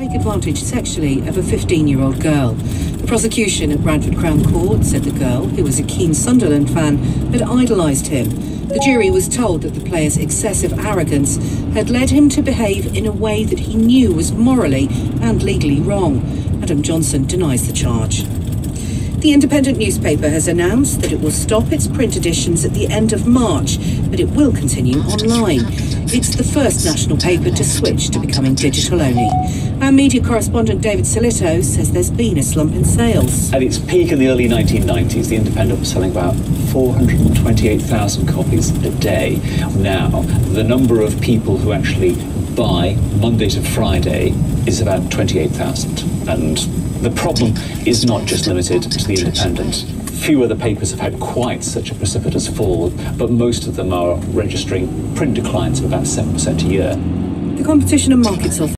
take advantage sexually of a 15 year old girl. The prosecution at Bradford Crown Court said the girl, who was a keen Sunderland fan, had idolised him. The jury was told that the player's excessive arrogance had led him to behave in a way that he knew was morally and legally wrong. Adam Johnson denies the charge. The Independent newspaper has announced that it will stop its print editions at the end of March, but it will continue online. It's the first national paper to switch to becoming digital only. Our media correspondent David Sillito says there's been a slump in sales. At its peak in the early 1990s, the Independent was selling about 428,000 copies a day. Now, the number of people who actually buy Monday to Friday is about 28,000. And the problem is not just limited to the Independent. Few other papers have had quite such a precipitous fall, but most of them are registering print declines of about 7% a year. The Competition and Markets Office